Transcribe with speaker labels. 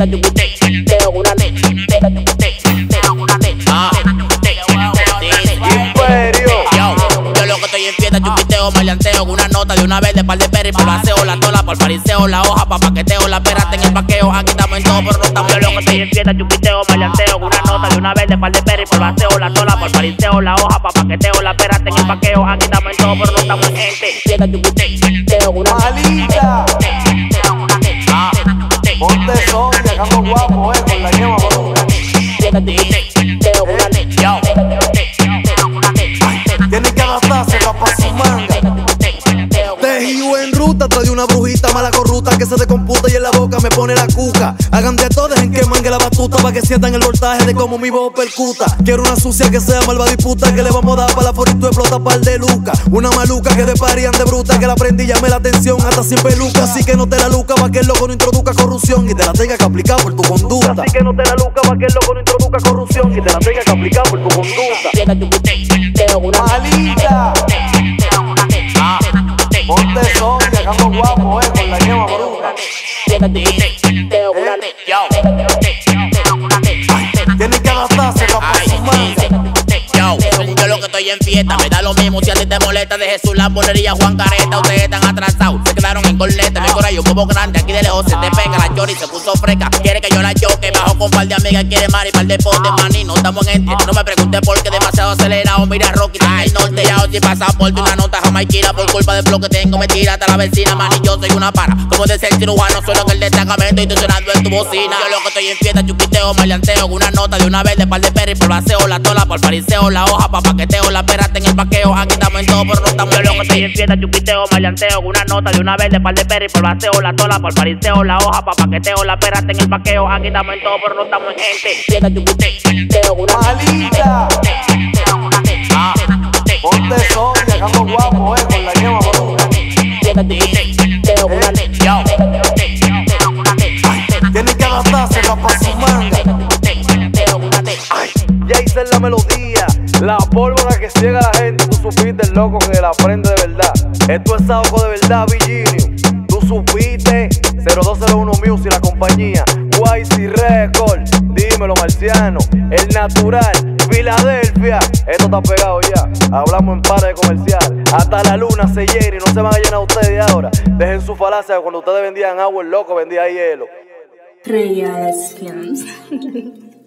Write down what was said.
Speaker 1: una una ne, ah. Yo, yo lo que estoy en fiesta, chupiteo, maleanteo, con una nota de una vez de par de perri, por baseo, la tola, por fariseo, la hoja, pa' paqueteo, la perata en el paqueo, aquí estamos en todo, pero no estamos Yo lo que estoy en fiesta, chupiteo, maleanteo, una nota de una vez de par de perri, por baseo, la tola, por fariseo, la hoja, pa' paqueteo, la perata en el paqueo, aquí estamos en todo, pero no estamos en gente. Fiesta, chupiteo, una
Speaker 2: Malita.
Speaker 1: Ah,
Speaker 2: son, dejando guapo, eh, con la yema bruta. Tienen
Speaker 3: una mala corrupta que se decomputa y en la boca me pone la cuca. Hagan de todo, dejen que mangue la batuta para que sientan el voltaje de cómo mi voz percuta. Quiero una sucia que sea malva disputa, que le vamos a dar para la forito explota par de luca. Una maluca que de parían de bruta, que la prendí y llame la atención hasta sin peluca. Así que no te la luca para que el loco no introduzca corrupción y te la tenga que aplicar por tu conducta. Así que no te la luca para que el loco no introduzca corrupción y te la tenga que aplicar por tu conducta.
Speaker 2: Malita. Tienen que adaptarse.
Speaker 1: Yo, yo lo que estoy en fiesta, me da lo mismo si a ti te molesta de Jesús la bolería Juan Careta, ustedes están atrasados, se quedaron en coleta, mi corazón un bobo grande, aquí de lejos se te pega, la chori se puso fresca, quiere que yo la choque, bajo con par de amigas, quiere mari, par de potes, maní, no estamos en este, no me pregunte por qué demasiado acelerado, mira Rocky, si pasaporte, una nota jamaiquina, por culpa del flow que tengo, me tira hasta la vecina, man, y yo soy una para, como de ser cirujano, sueno que el destacamento y estoy sonando en tu bocina, yo lo que estoy en fiesta, chupiteo, maleanteo, una nota de una vez de par de perri, por baseo, la tola, por fariseo, la hoja, pa' paqueteo, la perata en el paqueo, aquí estamos en todo, pero no estamos Yo lo que estoy en fiesta, chupiteo, maleanteo, una nota de una vez de par de perri, por baseo, la tola, por fariseo, la hoja, pa' paqueteo, la perata en el paqueo, aquí estamos en todo, pero no estamos en gente. Fiesta, chupiteo, una
Speaker 2: Malita. Guapo, eh, con la. Tienen que adaptarse pa' su manga. Ya hice la melodía, la pólvora que ciega a la gente. Tú supiste el loco que la aprende de verdad. Esto es algo de verdad, Virginio. Tú supiste 0201 Music, la compañía. YC Record, dímelo, marciano. El natural, Filadelfia. Esto está pegado ya. Hablamos en pares de comercial. Hasta la luna se llena y no se van a llenar ustedes ahora. Dejen su falacia cuando ustedes vendían agua, el loco vendía hielo.